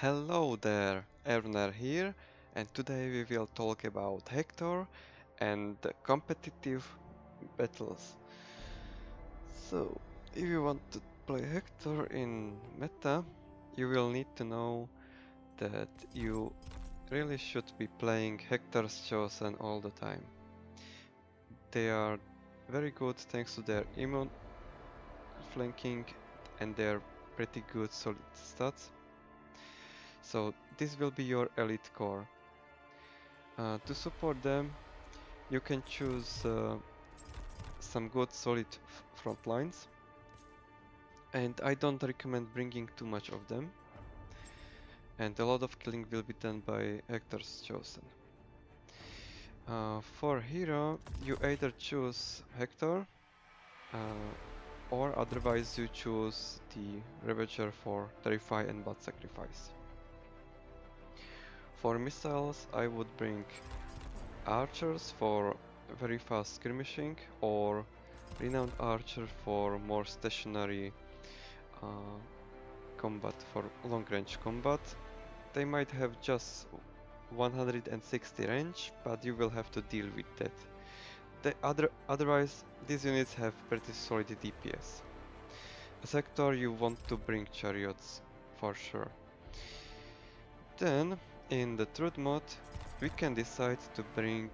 Hello there, Eruner here, and today we will talk about Hector and competitive battles. So, if you want to play Hector in meta, you will need to know that you really should be playing Hector's Chosen all the time. They are very good thanks to their immune flanking and their pretty good solid stats so this will be your elite core. Uh, to support them, you can choose uh, some good solid front lines. And I don't recommend bringing too much of them. And a lot of killing will be done by Hector's Chosen. Uh, for hero, you either choose Hector, uh, or otherwise you choose the Ravager for Terrify and Blood Sacrifice. For missiles I would bring archers for very fast skirmishing or renowned archer for more stationary uh, combat for long range combat. They might have just 160 range, but you will have to deal with that. The other, otherwise, these units have pretty solid DPS. As Hector, you want to bring chariots for sure. Then in the truth mode, we can decide to bring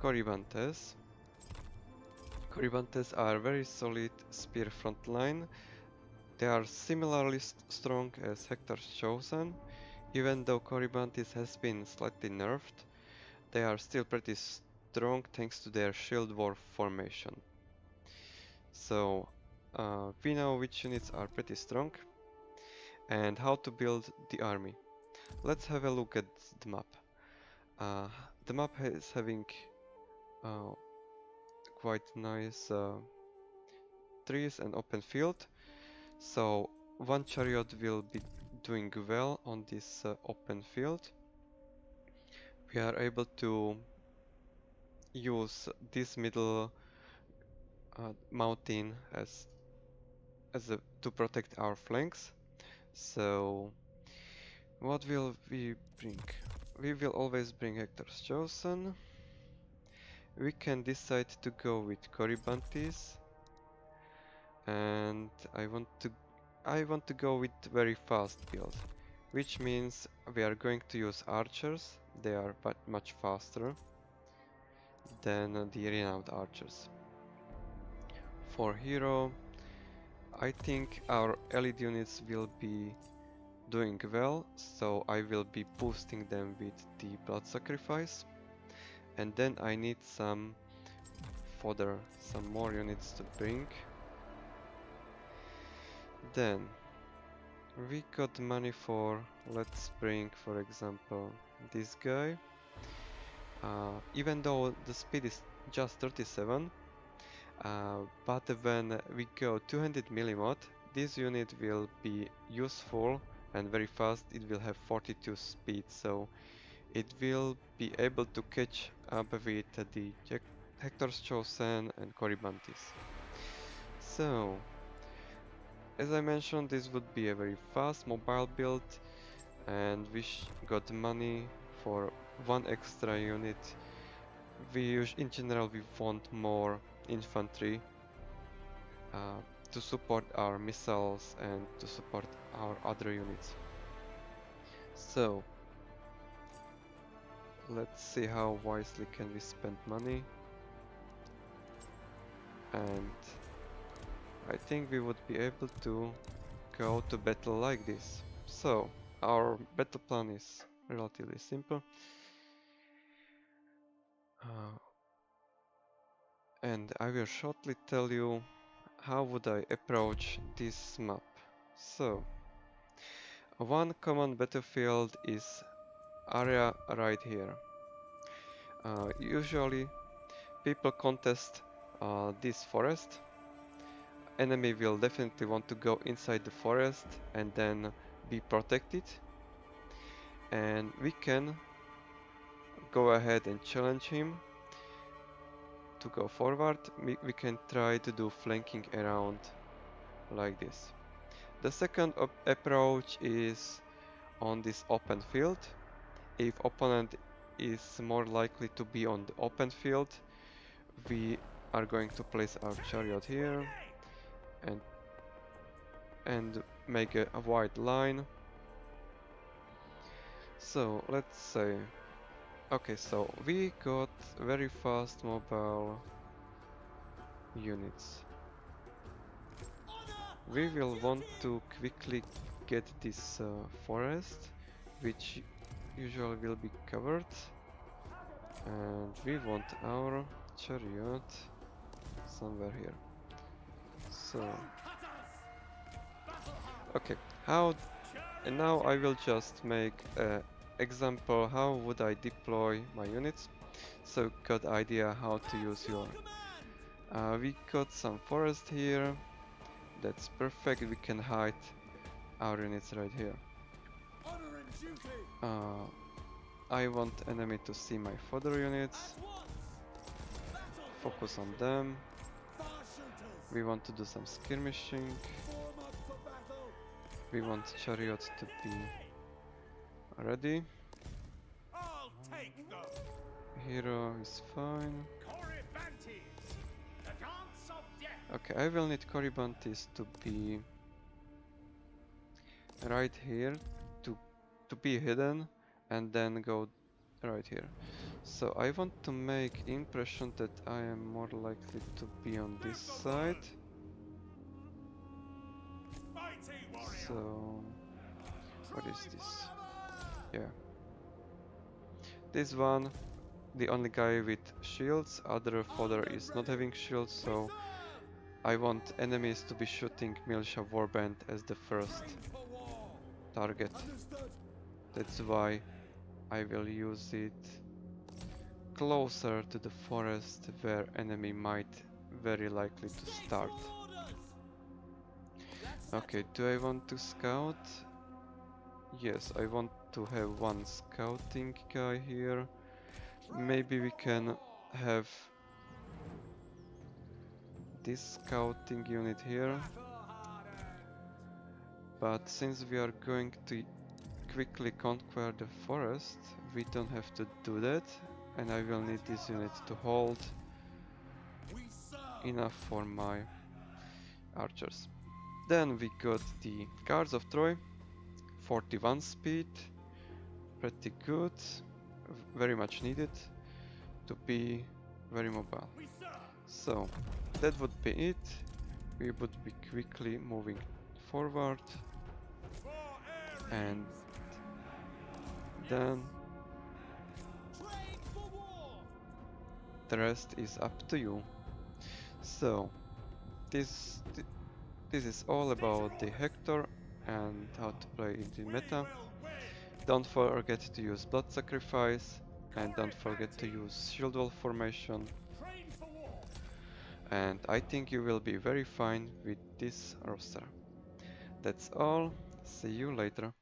Corybantes. Corybantes are very solid spear front line. They are similarly st strong as Hector's Chosen. Even though Corybantes has been slightly nerfed, they are still pretty strong thanks to their shield wall formation. So uh, we know which units are pretty strong and how to build the army. Let's have a look at the map. Uh, the map is having uh, quite nice uh, trees and open field. So one chariot will be doing well on this uh, open field. We are able to use this middle uh, mountain as as a, to protect our flanks. So what will we bring? We will always bring Hector's Chosen. We can decide to go with Corybantes. And I want to I want to go with very fast build. Which means we are going to use archers. They are but much faster than the renowned archers. For hero, I think our elite units will be doing well, so I will be boosting them with the blood sacrifice. And then I need some fodder, some more units to bring. Then we got money for, let's bring for example this guy. Uh, even though the speed is just 37, uh, but when we go 200 millimod, this unit will be useful and very fast it will have 42 speed so it will be able to catch up with the Hector's Chosen and Corybantes. So, as I mentioned this would be a very fast mobile build and we got money for one extra unit. We use, in general we want more infantry uh, to support our missiles and to support our other units. So, let's see how wisely can we spend money. And I think we would be able to go to battle like this. So, our battle plan is relatively simple. Uh, and I will shortly tell you how would I approach this map? So, one common battlefield is area right here. Uh, usually people contest uh, this forest. Enemy will definitely want to go inside the forest and then be protected. And we can go ahead and challenge him to go forward, we, we can try to do flanking around like this. The second approach is on this open field. If opponent is more likely to be on the open field, we are going to place our chariot here and and make a, a wide line. So let's say okay so we got very fast mobile units. We will want to quickly get this uh, forest which usually will be covered. And we want our chariot somewhere here. So okay. How and now I will just make an example how would I deploy my units? So got idea how to use your uh, we got some forest here. That's perfect. We can hide our units right here. Uh, I want enemy to see my fodder units. Focus on them. We want to do some skirmishing. We want chariot to be ready. Hero is fine. Okay, I will need Corybantes to be right here to to be hidden and then go right here. So I want to make impression that I am more likely to be on this side. So what is this? Yeah. This one, the only guy with shields, other fodder is not having shields, so I want enemies to be shooting Militia Warband as the first target. That's why I will use it closer to the forest where enemy might very likely to start. Okay, do I want to scout? Yes, I want to have one scouting guy here. Maybe we can have this scouting unit here. But since we are going to quickly conquer the forest, we don't have to do that and I will need this unit to hold enough for my archers. Then we got the guards of Troy, 41 speed, pretty good, very much needed to be very mobile. So that would be it, we would be quickly moving forward. And then the rest is up to you. So this th this is all about the Hector and how to play in the meta. Don't forget to use Blood Sacrifice and don't forget to use Shield Wall formation. And I think you will be very fine with this roster. That's all, see you later.